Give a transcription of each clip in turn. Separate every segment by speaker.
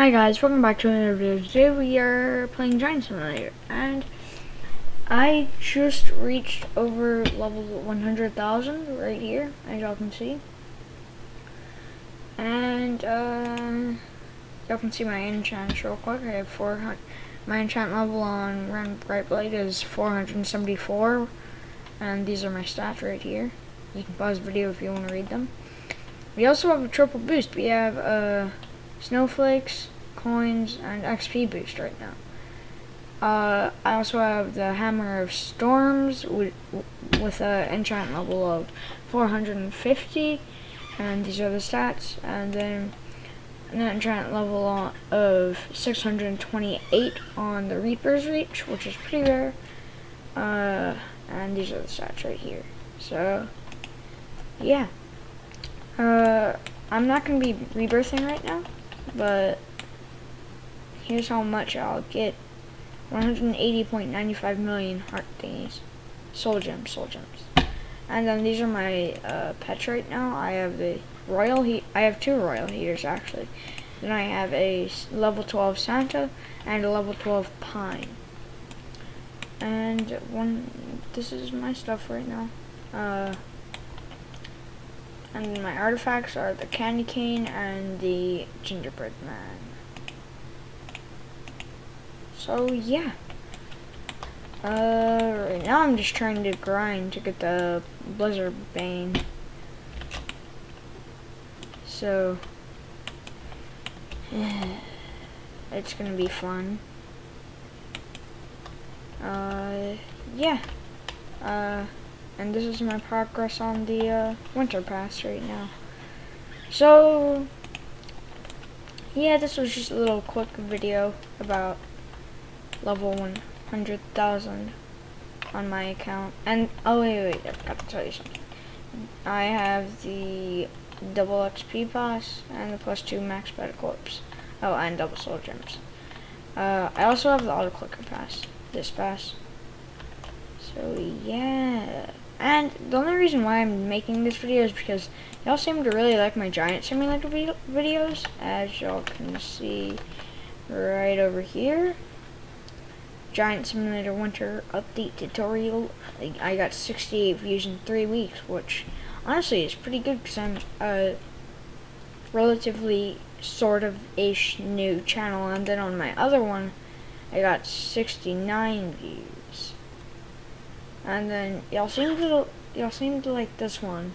Speaker 1: Hi guys, welcome back to another video. Today we are playing Giant Simulator, and I just reached over level 100,000 right here, as y'all can see. And, uh, y'all can see my enchants real quick. I have 400, my enchant level on Rend Bright Blade is 474, and these are my stats right here. You can pause the video if you want to read them. We also have a triple boost. We have, uh, snowflakes, coins, and XP boost right now. Uh, I also have the Hammer of Storms with, with an enchant level of 450, and these are the stats. And then an enchant level of 628 on the Reaper's Reach, which is pretty rare. Uh, and these are the stats right here. So, yeah. Uh, I'm not going to be rebirthing right now but here's how much I'll get. 180.95 million heart thingies. Soul gems soul gems. And then these are my uh, pets right now. I have the royal heat I have two royal heaters actually. Then I have a level 12 Santa and a level 12 Pine. And one this is my stuff right now. Uh, and my artifacts are the candy cane and the gingerbread man. So yeah. Uh, right now I'm just trying to grind to get the Blizzard Bane. So, it's gonna be fun. Uh, yeah. Uh, and this is my progress on the uh, winter pass right now. So, yeah, this was just a little quick video about level 100,000 on my account. And, oh wait, wait, I forgot to tell you something. I have the double XP pass and the plus 2 max corpse. Oh, and double soul gems. Uh, I also have the auto clicker pass, this pass. So yeah. And the only reason why I'm making this video is because y'all seem to really like my Giant Simulator videos, as y'all can see right over here. Giant Simulator Winter Update Tutorial. I got 68 views in 3 weeks, which honestly is pretty good because I'm a relatively sort of ish new channel. And then on my other one, I got 69 views. And then y'all seem to y'all seem to like this one,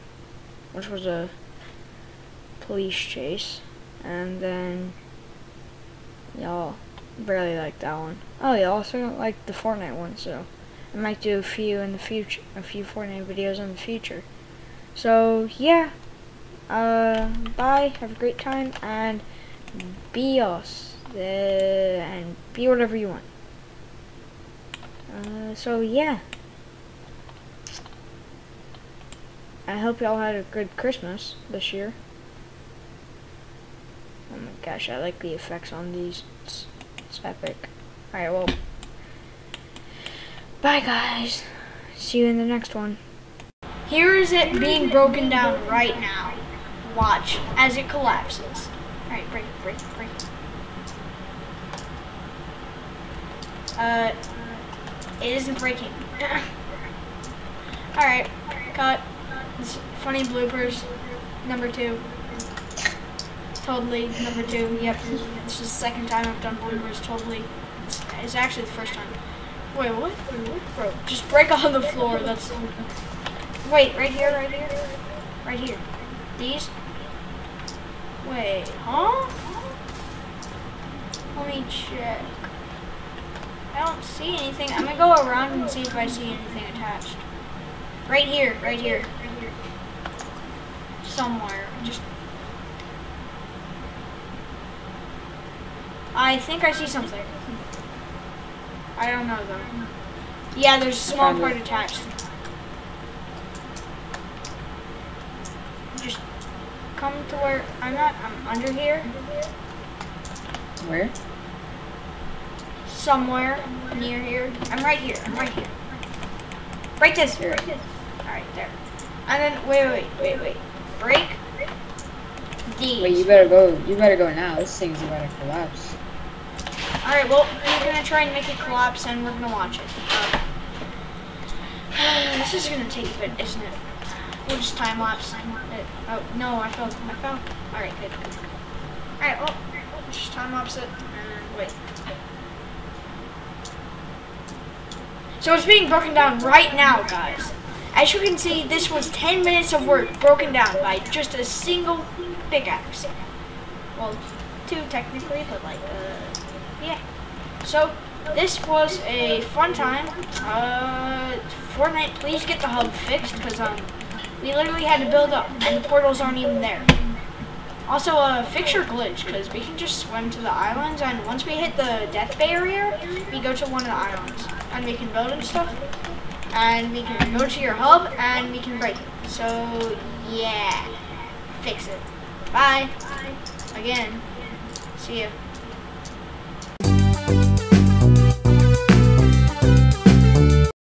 Speaker 1: which was a police chase. And then y'all barely like that one. Oh, y'all also like the Fortnite one, so I might do a few in the future, a few Fortnite videos in the future. So yeah, uh, bye. Have a great time and be us uh, and be whatever you want. Uh, so yeah. I hope y'all had a good Christmas this year. Oh my gosh, I like the effects on these. It's, it's epic. Alright, well. Bye, guys. See you in the next one.
Speaker 2: Here is it being broken down right now. Watch as it collapses. Alright, break, break, break. Uh, it isn't breaking. Alright, cut. This funny bloopers, number two. Totally, number two. Yep, this is the second time I've done bloopers. Totally, it's, it's actually the first time. Wait, what? Bro, just break on the floor. That's. Wait, right here, right here, right here. These. Wait, huh? Let me check. I don't see anything. I'm gonna go around and see if I see anything attached. Right here, right here somewhere. Just I think I see something. I don't know though. Yeah, there's a small part attached. Just come to where I'm not. I'm under here.
Speaker 3: Where?
Speaker 2: Somewhere near here. I'm right here. I'm right here. Break this. Break this. All right, there. And then wait, wait, wait, wait
Speaker 3: Wait, you better go. You better go now. This thing's about to collapse.
Speaker 1: Alright, well, we're gonna try and make it collapse and we're gonna watch it. Uh, this is gonna take a bit, isn't it? We'll just time lapse. It, oh, no, I fell. I fell. Alright, good. Alright, well, just time lapse it and wait. So it's being broken down right now, guys. As you can see, this was 10 minutes of work broken down by just a single pickaxe. Well, two technically, but like, uh, yeah. So, this was a fun time. Uh, Fortnite, please get the hub fixed, because, um, we literally had to build up, and the portals aren't even there. Also, uh, fix your glitch, because we can just swim to the islands, and once we hit the death barrier, we go to one of the islands, and we can build and stuff. And we can go to your hub, and we can break it. So, yeah. Fix it. Bye. Again. See ya.